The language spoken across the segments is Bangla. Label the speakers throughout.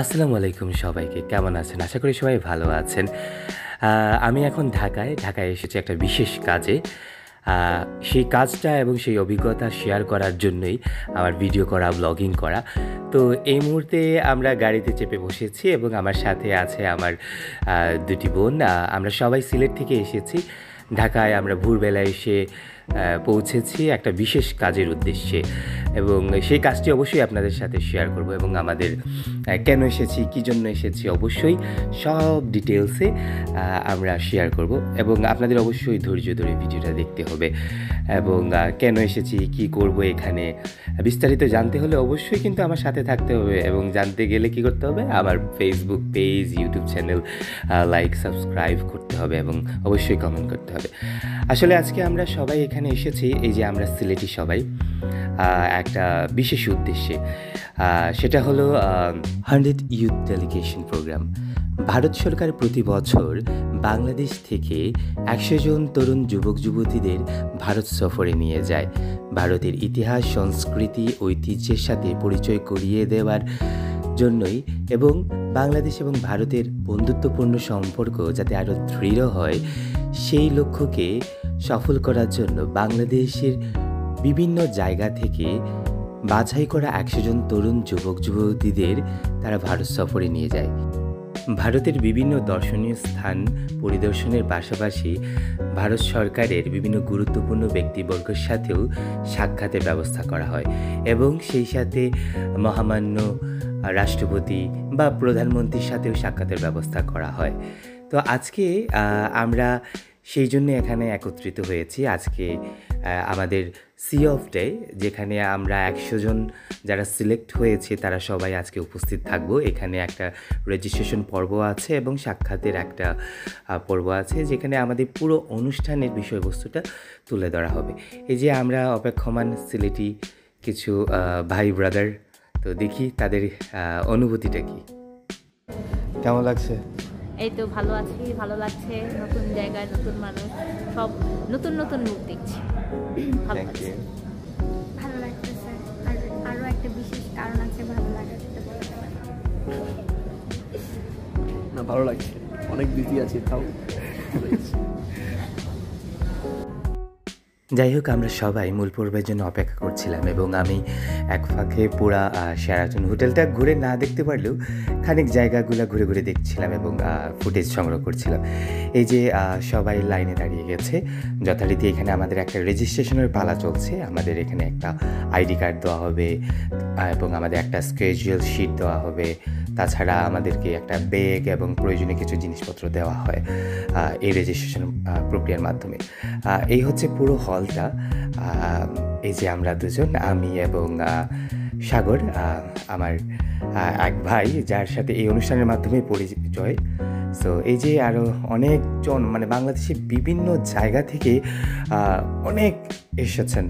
Speaker 1: আসসালামু আলাইকুম সবাইকে। কেমন আছেন? আশা করি সবাই ভালো আছেন। আমি এখন ঢাকায়। ঢাকায় এসেছি একটা বিশেষ কাজে। সেই কাজটা এবং সেই অভিজ্ঞতা শেয়ার করার জন্যই আমার ভিডিও করা ব্লগিং করা। তো এই মুহূর্তে আমরা গাড়িতে চেপে বসেছি এবং আমার সাথে আছে আমার দুটি বোন। আমরা সবাই সিলেট থেকে এসেছি। ঢাকায় আমরা ভোরবেলায় এসে পৌঁছেছি একটা বিশেষ কাজের উদ্দেশ্যে। এবং সেই কাজটি অবশ্যই আপনাদের সাথে শেয়ার করব এবং আমাদের কেন এসেছি, কী জন্য এসেছি অবশ্যই সব ডিটেলসে আমরা শেয়ার করব এবং আপনাদের অবশ্যই ধৈর্য ধরে ভিডিওটা দেখতে হবে। এবং কেন এসেছি, কি করব এখানে, বিস্তারিত জানতে হলে অবশ্যই কিন্তু আমার সাথে থাকতে হবে এবং জানতে গেলে কি করতে হবে, আমার Facebook page YouTube channel like subscribe করতে হবে এবং অবশ্যই কমেন্ট করতে হবে। আসলে আজকে আমরা সবাই এখানে এসেছি, এই যে আমরা সিলেটি সবাই একটা বিশেষ উদ্দেশ্যে। সেটা হলো hundred youth delegation programme. Bharat সরকার প্রতি বছর বাংলাদেশ থেকে একশো জন তরুণ যুবক, যুবতীদের ভারত সফরে নিয়ে যায়। ভারতের ইতিহাস, সংস্কৃতি, ঐতিহ্যের সাথে পরিচয় করিয়ে দেওয়ার জন্যই এবং বাংলাদেশ এবং ভারতের বন্ধুত্বপূর্ণ সম্পর্ক যাতে আরও দৃঢ় হয় সেই লক্ষ্যকে সফল করার জন্য বাংলাদেশের বিভিন্ন জায়গা থেকে বাছাই করা একশো জন তরুণ যুবক, যুবতীদের তারা ভারত সফরে নিয়ে যায়। ভারতের বিভিন্ন দর্শনীয় স্থান পরিদর্শনের পাশাপাশি ভারত সরকারের বিভিন্ন গুরুত্বপূর্ণ ব্যক্তিবর্গের সাথেও সাক্ষাতের ব্যবস্থা করা হয় এবং সেই সাথে মহামান্য রাষ্ট্রপতি বা প্রধানমন্ত্রীর সাথেও সাক্ষাতের ব্যবস্থা করা হয়। তো আজকে আমরা সেই জন্য এখানে একত্রিত হয়েছি। আজকে আমাদের সি অফ ডে যেখানে আমরা একশো জন যারা সিলেক্ট হয়েছে, তারা সবাই আজকে উপস্থিত থাকব। এখানে একটা রেজিস্ট্রেশন পর্ব আছে এবং সাক্ষাতের একটা পর্ব আছে, যেখানে আমাদের পুরো অনুষ্ঠানের বিষয়বস্তুটা তুলে ধরা হবে। এই যে আমরা অপেক্ষমান সিলেটি কিছু ভাই ব্রাদার তো দেখি তাদের অনুভূতিটা কি? কেমন লাগছে?
Speaker 2: এই তো ভালো আছি ভালো লাগছে নতুন জায়গায় নতুন মানুষ সব নতুন নতুন মুখ দেখছি। ভালো লাগছে।
Speaker 3: ভালো লাগতেছে আর আরও একটা বিশেষ কারণ আছে ভালো লাগার যেটা বলতে পারি
Speaker 4: না ভালো লাগছে। অনেক বিজি আছি তাও।
Speaker 1: যাই হোক আমরা সবাই মূল পর্বের জন্য অপেক্ষা করছিলাম এবং আমি এক ফাঁকে পুরা শেরাটন হোটেলটা ঘুরে না দেখতে পারলেও খানিক জায়গাগুলো ঘুরে ঘুরে দেখছিলাম এবং ফুটেজ সংগ্রহ করছিলাম। এই যে সবাই লাইনে দাঁড়িয়ে গেছে, যথারীতি এখানে আমাদের একটা রেজিস্ট্রেশনের পালা চলছে। আমাদের এখানে একটা আইডি কার্ড দেওয়া হবে এবং আমাদের একটা স্কেজুয়াল শিট দেওয়া হবে। তাছাড়া আমাদেরকে একটা ব্যাগ এবং প্রয়োজনীয় কিছু জিনিসপত্র দেওয়া হয় এই রেজিস্ট্রেশন প্রক্রিয়ার মাধ্যমে। এই হচ্ছে পুরো হলটা এই যে আমরা দুজন, আমি এবং সাগর আমার এক ভাই, যার সাথে এই অনুষ্ঠানের মাধ্যমে পরিচয়। সো এই যে আরও অনেকজন মানে বাংলাদেশের বিভিন্ন জায়গা থেকে অনেক এসেছেন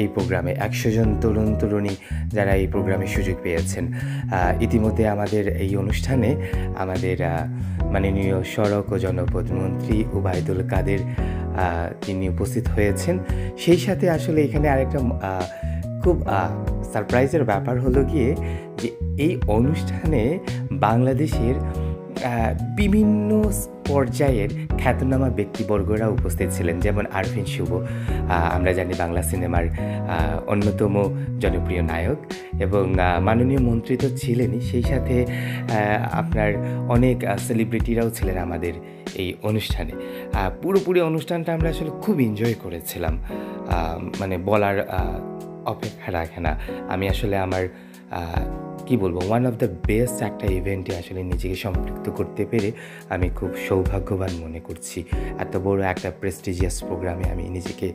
Speaker 1: এই প্রোগ্রামে। একশো জন তরুণ, তরুণী যারা এই প্রোগ্রামে সুযোগ পেয়েছেন। ইতিমধ্যে আমাদের এই অনুষ্ঠানে আমাদের মাননীয় সড়ক ও জনপদ মন্ত্রী উবায়দুল কাদের তিনি উপস্থিত হয়েছেন। সেই সাথে আসলে এখানে আরেকটা খুব সারপ্রাইজের ব্যাপার হলো গিয়ে যে এই অনুষ্ঠানে বাংলাদেশের বিভিন্ন পর্যায়ের খ্যাতনামা ব্যক্তিবর্গরা উপস্থিত ছিলেন, যেমন আরফিন শুভ আমরা জানি বাংলা সিনেমার অন্যতম জনপ্রিয় নায়ক এবং মাননীয় মন্ত্রী তো ছিলেনই, সেই সাথে আপনার অনেক সেলিব্রিটিরাও ছিলেন আমাদের এই অনুষ্ঠানে। পুরোপুরি অনুষ্ঠানটা আমরা আসলে খুব এনজয় করেছিলাম মানে বলার অপেক্ষা রাখে না। আমি আসলে আমার কি বলব ওয়ান অফ দ্য বেস্ট একটা ইভেন্টে আসলে নিজেকে সম্পৃক্ত করতে পেরে আমি খুব সৌভাগ্যবান মনে করছি। এত বড় একটা প্রেস্টিজিয়াস প্রোগ্রামে আমি নিজেকে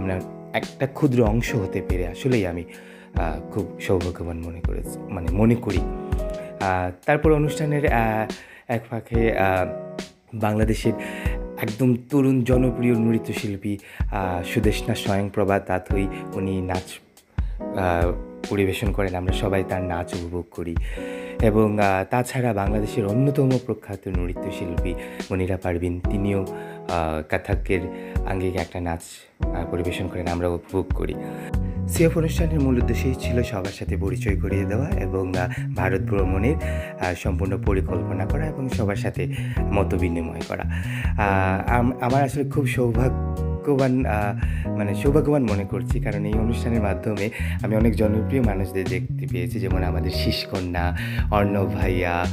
Speaker 1: মানে একটা ক্ষুদ্র অংশ হতে পেরে আসলেই আমি খুব সৌভাগ্যবান মনে করেছি মানে মনে করি। তারপর অনুষ্ঠানের এক ফাঁকে বাংলাদেশের একদম তরুণ জনপ্রিয় নৃত্যশিল্পী সুদেশনা স্বয়ংপ্রভা, তাতই উনি নাচ পরিবেশন করেন, আমরা সবাই তার নাচ উপভোগ করি। এবং তাছাড়া বাংলাদেশের অন্যতম প্রখ্যাত নৃত্যশিল্পী মনিরা পারভিন, তিনিও কাথাকের আঙ্গিকে একটা নাচ পরিবেশন করেন, আমরা উপভোগ করি। সিএফ অনুষ্ঠানের মূল উদ্দেশ্যই ছিল সবার সাথে পরিচয় করিয়ে দেওয়া এবং ভারত ভ্রমণের সম্পূর্ণ পরিকল্পনা করা এবং সবার সাথে মত বিনিময় করা আম- আমার আসলে খুব সৌভাগ্যবান আহ, মানে সৌভাগ্যবান মনে করছি। কারণ এই অনুষ্ঠানের মাধ্যমে আমি অনেক জনপ্রিয় মানুষদের দেখতে পেয়েছি যেমন আমাদের শিশকন্যা অর্ণব ভাইয়া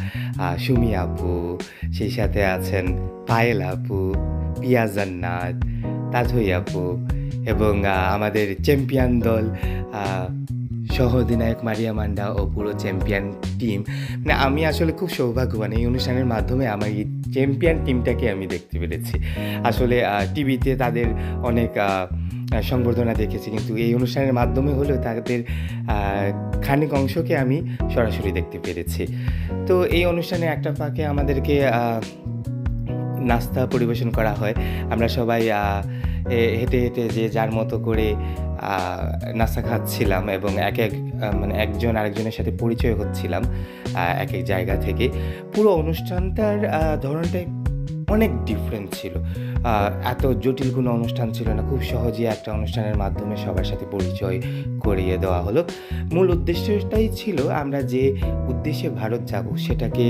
Speaker 1: সুমি আপু সেই সাথে আছেন পায়েল আপু পিয়াজান্নাথ তাজই আপু এবং আমাদের চ্যাম্পিয়ন দল সহ অধিনায়ক মারিয়া মান্ডা ও পুরো চ্যাম্পিয়ন টিম। মানে আমি আসলে খুব সৌভাগ্যবান, এই অনুষ্ঠানের মাধ্যমে আমার এই চ্যাম্পিয়ন টিমটাকে আমি দেখতে পেরেছি। আসলে টিভিতে তাদের অনেক সংবর্ধনা দেখেছি, কিন্তু এই অনুষ্ঠানের মাধ্যমে হলেও তাদের খানিক অংশকে আমি সরাসরি দেখতে পেরেছি। তো এই অনুষ্ঠানে একটা ফাঁকে আমাদেরকে নাস্তা পরিবেশন করা হয়। আমরা সবাই হেঁটে হেঁটে যে যার মতো করে নাস্তা খাচ্ছিলাম এবং এক এক মানে একজন আরেকজনের সাথে পরিচয় হচ্ছিলাম এক এক জায়গা থেকে। পুরো অনুষ্ঠানটার ধরনটাই অনেক ডিফারেন্ট ছিল। এত জটিল কোনো অনুষ্ঠান ছিল না, খুব সহজেই একটা অনুষ্ঠানের মাধ্যমে সবার সাথে পরিচয় করিয়ে দেওয়া হলো। মূল উদ্দেশ্যটাই ছিল আমরা যে উদ্দেশ্যে ভারত যাব, সেটাকে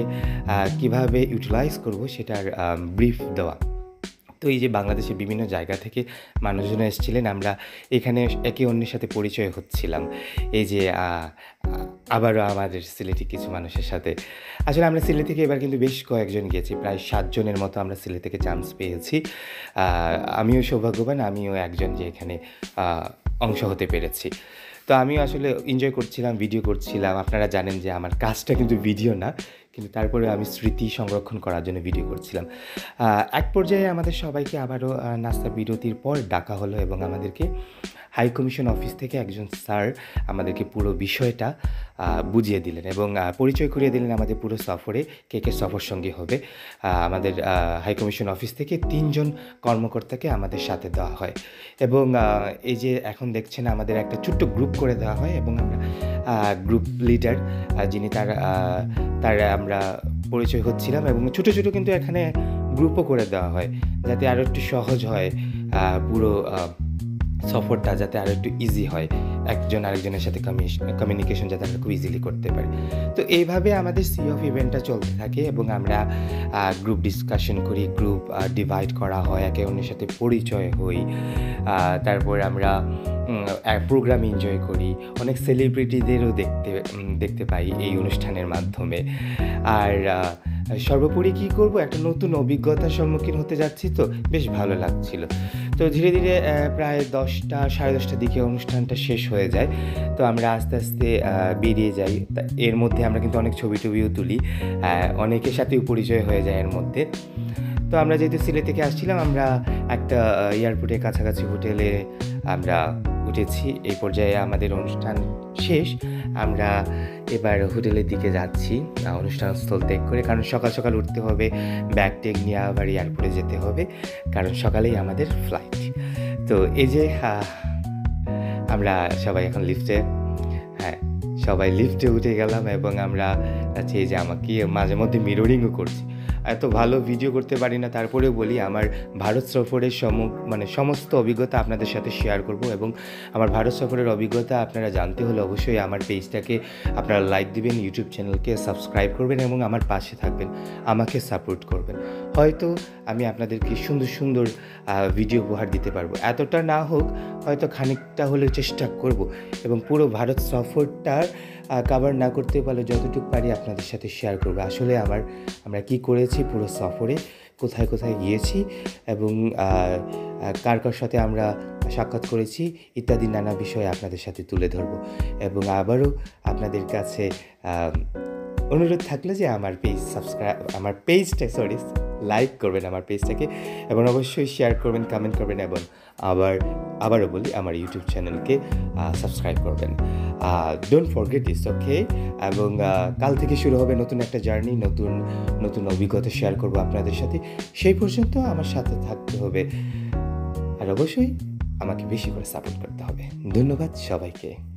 Speaker 1: কীভাবে ইউটিলাইজ করব সেটার ব্রিফ দেওয়া। তো এই যে বাংলাদেশের বিভিন্ন জায়গা থেকে মানুষজন এসেছিলেন, আমরা এখানে একে অন্যের সাথে পরিচয় হচ্ছিলাম। এই যে আবারও আমাদের সিলেটি কিছু মানুষের সাথে। আসলে আমরা সিলেট থেকে এবার কিন্তু বেশ কয়েকজন গিয়েছি, প্রায় সাতজনের মতো আমরা সিলেট থেকে চান্স পেয়েছি। আমিও সৌভাগ্যবান, আমিও একজন যে এখানে অংশ হতে পেরেছি। তো আমিও আসলে এনজয় করছিলাম ভিডিও করছিলাম। আপনারা জানেন যে আমার কাজটা কিন্তু ভিডিও না। কিন্তু তারপরে আমি স্মৃতি সংরক্ষণ করার জন্য ভিডিও করছিলাম। এক পর্যায়ে আমাদের সবাইকে আবারও নাস্তা বিরতির পর ডাকা হলো এবং আমাদেরকে হাই কমিশন অফিস থেকে একজন স্যার আমাদেরকে পুরো বিষয়টা বুঝিয়ে দিলেন এবং পরিচয় করিয়ে দিলেন আমাদের পুরো সফরে, কে কে সফর সঙ্গী হবে। আমাদের হাইকমিশন অফিস থেকে তিনজন কর্মকর্তাকে আমাদের সাথে দেওয়া হয়। এবং এই যে এখন দেখছেন আমাদের একটা ছোট্ট গ্রুপ করে দেওয়া হয় এবং আমরা গ্রুপ লিডার যিনি তার তার আমরা পরিচয় হচ্ছিলাম এবং ছোটো ছোটো কিন্তু এখানে গ্রুপও করে দেওয়া হয় যাতে আরও একটু সহজ হয় পুরো সফরটা যাতে আরও একটু ইজি হয়। একজন আরেকজনের সাথে কমিউনিকেশন যাতে আমরা খুব ইজিলি করতে পারি। তো এইভাবে আমাদের সি অফ ইভেন্টটা চলতে থাকে এবং আমরা গ্রুপ ডিসকাশন করি গ্রুপ ডিভাইড করা হয়, একে অন্যের সাথে পরিচয় হই তারপর আমরা প্রোগ্রাম এনজয় করি। অনেক সেলিব্রিটিদেরও দেখতে দেখতে পাই এই অনুষ্ঠানের মাধ্যমে। আর সর্বোপরি কী করব? একটা নতুন অভিজ্ঞতার সম্মুখীন হতে যাচ্ছি তো বেশ ভালো লাগছিল। তো ধীরে ধীরে প্রায় দশটা, সাড়ে দশটার দিকে অনুষ্ঠানটা শেষ হয়ে যায়। তো আমরা আস্তে আস্তে বেরিয়ে যাই। এর মধ্যে আমরা কিন্তু অনেক ছবি টবিও তুলি। অনেকের সাথেও পরিচয় হয়ে যায় এর মধ্যে। তো আমরা যেহেতু সিলেট থেকে আসছিলাম, আমরা একটা এয়ারপোর্টের কাছাকাছি হোটেলে আমরা উঠেছি এই পর্যায়ে আমাদের অনুষ্ঠান শেষ। আমরা এবার হোটেলের দিকে যাচ্ছি আহ, অনুষ্ঠান স্থল ত্যাগ করে কারণ সকাল সকাল উঠতে হবে ব্যাগ টেগ নিয়ে আবার এয়ারপোর্টে যেতে হবে কারণ সকালেই আমাদের ফ্লাইট তো এই যে আমরা সবাই এখন লিফটে হ্যাঁ সবাই লিফটে উঠে গেলাম এবং আমরা এই যে আমাকে মাঝে মধ্যে মিররিংও করছি। এত ভালো ভিডিও করতে পারি না, তারপরেও বলি আমার ভারত সফরের সম মানে সমস্ত অভিজ্ঞতা আপনাদের সাথে শেয়ার করব এবং আমার ভারত সফরের অভিজ্ঞতা আপনারা জানতে হলে অবশ্যই আমার পেজটাকে আপনারা লাইক দিবেন ইউটিউব চ্যানেলকে সাবস্ক্রাইব করবেন এবং আমার পাশে থাকবেন, আমাকে সাপোর্ট করবেন। হয়তো আমি আপনাদেরকে সুন্দর সুন্দর ভিডিও উপহার দিতে পারব। এতটা না হোক, হয়তো খানিকটা হলেও চেষ্টা করব এবং পুরো ভারত সফরটার কাভার না করতে পারলে যতটুকু পারি আপনাদের সাথে শেয়ার করব। আসলে আমার, আমরা কি করেছি, পুরো সফরে কোথায় কোথায় গিয়েছি এবং কার কার সাথে আমরা সাক্ষাৎ করেছি ইত্যাদি নানা বিষয় আপনাদের সাথে তুলে ধরবো এবং আবারও আপনাদের কাছে অনুরোধ থাকলে যে আমার পেজ সাবস্ক্রাইব আমার পেজটা সরি লাইক করবেন আমার পেজটাকে এবং অবশ্যই শেয়ার করবেন কমেন্ট করবেন এবং আবার, আবারও বলি আমার ইউটিউব চ্যানেলকে সাবস্ক্রাইব করবেন। ডোন্ট ফরগেট দিস ওকে এবং কাল থেকে শুরু হবে নতুন একটা জার্নি নতুন নতুন অভিজ্ঞতা শেয়ার করব আপনাদের সাথে। সেই পর্যন্ত আমার সাথে থাকতে হবে। আর অবশ্যই আমাকে বেশি করে সাপোর্ট করতে হবে। ধন্যবাদ সবাইকে।